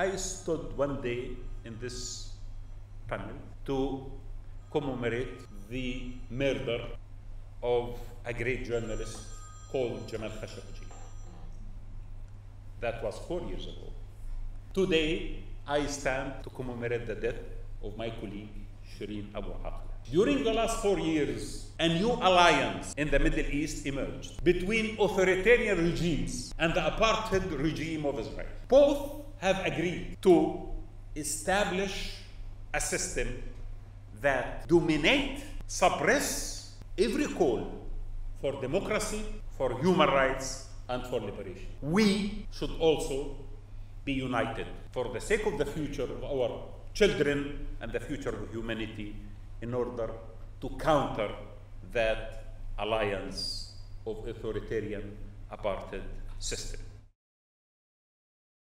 I stood one day in this panel to commemorate the murder of a great journalist called Jamal Khashoggi. That was four years ago. Today, I stand to commemorate the death of my colleague Shireen Abu Akleh. During the last four years, a new alliance in the Middle East emerged between authoritarian regimes and the apartheid regime of Israel. Both have agreed to establish a system that dominate, suppress every call for democracy, for human rights, and for liberation. We should also be united for the sake of the future of our children and the future of humanity in order to counter that alliance of authoritarian apartheid system.